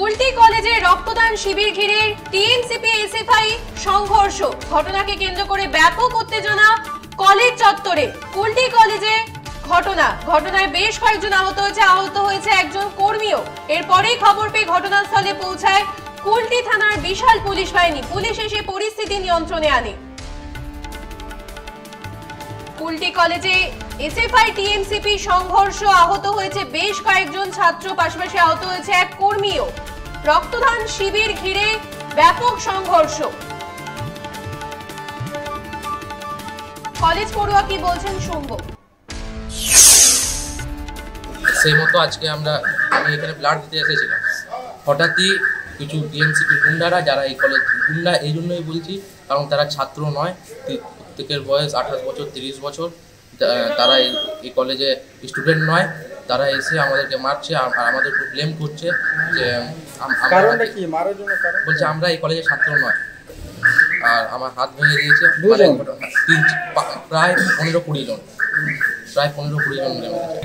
কুলটি কলেজে রক্তদান শিবির ঘিরে টিএমসিপি এসএফআই সংঘর্ষ। ঘটনাকে কেন্দ্র করে ব্যাপক উত্তেজনা কলেজ চত্বরে। কুলটি কলেজে ঘটনা। ঘটনায় বেশ কয়েকজন আহত হয়েছে। আহত হয়েছে একজন কর্মীও। এরপরেই খবর পেয়ে ঘটনাস্থলে পৌঁছায় কুলটি থানার বিশাল পুলিশ বাহিনী। পুলিশ এসে পরিস্থিতি নিয়ন্ত্রণে আনে। কুলটি কলেজে এসএফআই, টিএমসিপি সংঘর্ষ আহত হয়েছে বেশ কয়েকজন ছাত্র, পাশাপাশি আহত হয়েছে এক কর্মীও। রক্তদান শিবির ঘিরে ব্যাপক সংঘর্ষ। কলেজ পড়ুয়া কি বলছেন শুনব। সেই মতো আজকে আমরা আমি এখানে ব্লাড দিতে এসেছিলাম। হঠাৎই কিছু টিএমসিপির গুন্ডারা, যারা এই কলেজ গুন্ডা, এই জন্যই বলছি কারণ তারা ছাত্র নয় প্রত্যেকের বয়স আঠাশ বছর তিরিশ বছর। তারা এই কলেজে স্টুডেন্ট নয়। তারা এসে আমাদেরকে মারছে আর আমাদের উপর ব্লেম করছে যে আম- আমরা- কারণটা কি? মারার জন্য কারণ বলছে আমরা এই কলেজের ছাত্র নয়। আর আমার হাত ভেঙে দিয়েছে? মানে প্রায় পনেরো কুড়ি জন। প্রায় পনেরো কুড়ি জন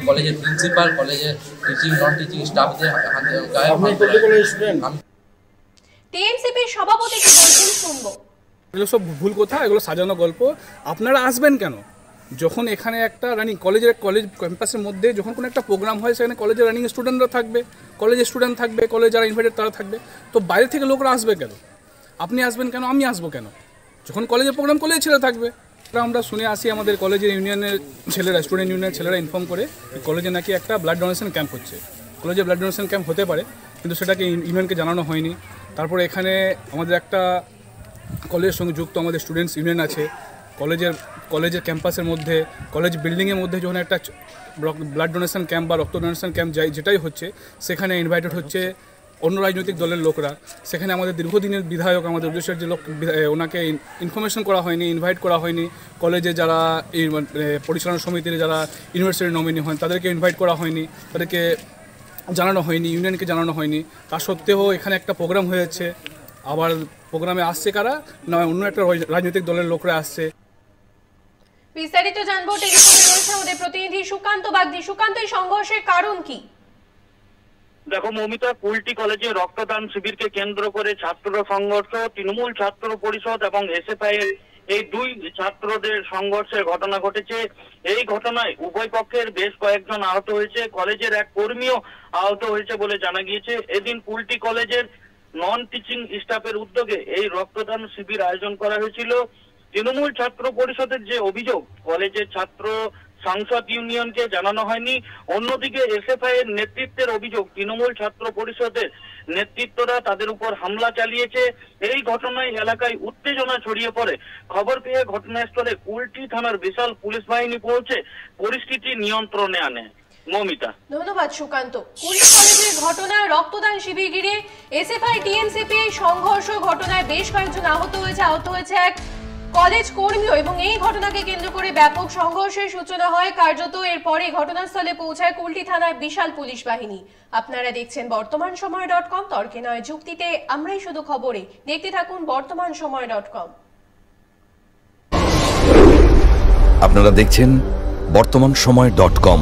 কলেজের প্রিন্সিপাল কলেজের টিচিং নন টিচিং স্টাফদের হাতে গায়ে আমি টিএমসিপির সভাপতি কি বলছেন এগুলো সব ভুল কথা, এগুলো সাজানো গল্প। আপনারা আসবেন কেন? যখন এখানে একটা রানিং কলেজের কলেজ ক্যাম্পাসের মধ্যে যখন কোনো একটা প্রোগ্রাম হয়, সেখানে কলেজের রানিং স্টুডেন্টরা থাকবে কলেজের স্টুডেন্ট থাকবে কলেজ যারা ইনভাইটেড তারা থাকবে। তো বাইরে থেকে লোকরা আসবে কেন? আপনি আসবেন কেন? আমি আসব কেন? যখন কলেজের প্রোগ্রাম কলেজের ছেলে থাকবে আমরা শুনে আসি আমাদের কলেজের ইউনিয়নের ছেলেরা স্টুডেন্ট ইউনিয়নের ছেলেরা ইনফর্ম করে কলেজে নাকি একটা ব্লাড ডোনেশন ক্যাম্প হচ্ছে। কলেজে ব্লাড ডোনেশন ক্যাম্প হতে পারে, কিন্তু সেটাকে ইউনিয়নকে জানানো হয়নি। তারপরে এখানে আমাদের একটা কলেজের সঙ্গে যুক্ত আমাদের স্টুডেন্টস ইউনিয়ন আছে। কলেজের কলেজের ক্যাম্পাসের মধ্যে কলেজ বিল্ডিংয়ের মধ্যে যখন একটা ব্লাড ডোনেশন ক্যাম্প বা রক্ত ডোনেশন ক্যাম্প যাই যেটাই হচ্ছে, সেখানে ইনভাইটেড হচ্ছে অন্য রাজনৈতিক দলের লোকরা। সেখানে আমাদের দীর্ঘদিনের বিধায়ক, আমাদের উদ্দেশ্যের যে লোক ওনাকে ইনফরমেশন করা হয়নি ইনভাইট করা হয়নি। কলেজে যারা পরিচালনা সমিতির যারা ইউনিভার্সিটির নমিনি হন, তাদেরকে ইনভাইট করা হয়নি, তাদেরকে জানানো হয়নি ইউনিয়নকে জানানো হয়নি। তা সত্ত্বেও এখানে একটা প্রোগ্রাম হয়েছে আবার প্রোগ্রামে আসছে কারা? না অন্য একটা রাজনৈতিক দলের লোকরা আসছে। বিস্তারিত জানব টেলিফোনে রয়েছে আমাদের প্রতিনিধি সুকান্ত বাগদি। সুকান্ত এই সংঘর্ষের কারণ কি? দেখো মমিতা কুলটি কলেজে রক্তদান শিবিরকে কেন্দ্র করে ছাত্র সংঘর্ষ তৃণমূল ছাত্র পরিষদ এবং এসএফআই এর এই দুই ছাত্রদের সংঘর্ষের ঘটনা ঘটেছে। এই ঘটনায় উভয় পক্ষের বেশ কয়েকজন আহত হয়েছে। কলেজের এক কর্মীও আহত হয়েছে বলে জানা গিয়েছে। এদিন কুলটি কলেজের নন টিচিং স্টাফের উদ্যোগে এই রক্তদান শিবির আয়োজন করা হয়েছিল। তৃণমূল ছাত্র পরিষদের যে অভিযোগ, কলেজের ছাত্র সংসদ ইউনিয়নকে জানানো হয়নি। অন্যদিকে এসএফআই এর নেতৃত্বের অভিযোগ, তৃণমূল ছাত্র পরিষদের নেতৃত্বরা তাদের উপর হামলা চালিয়েছে। এই ঘটনায় এলাকায় উত্তেজনা ছড়িয়ে পড়ে। খবর পেয়ে ঘটনাস্থলে কুলটি থানার বিশাল পুলিশ বাহিনী পৌঁছে পরিস্থিতি নিয়ন্ত্রণে আনে। মমিতা। ধন্যবাদ সুকান্ত। কুড়ি কলেজের ঘটনায় রক্তদান শিবির ঘিরে এসএফআই, টিএমসিপি সংঘর্ষ ঘটনায় বেশ কয়েকজন আহত হয়েছে। আহত হয়েছে এক কলেজ কর্মীও এবং এই ঘটনাকে কেন্দ্র করে ব্যাপক সংঘর্ষের সূচনা হয়। কার্যত এরপরে ঘটনাস্থলে পৌঁছায় কুলটি থানার বিশাল পুলিশ বাহিনী। আপনারা দেখছেন বর্তমান সময় ডট কম। তর্কে নয় যুক্তিতে, আমরাই শুধু খবরে। দেখতে থাকুন বর্তমান সময় ডট কম। আপনারা দেখছেন বর্তমান সময় ডট কম।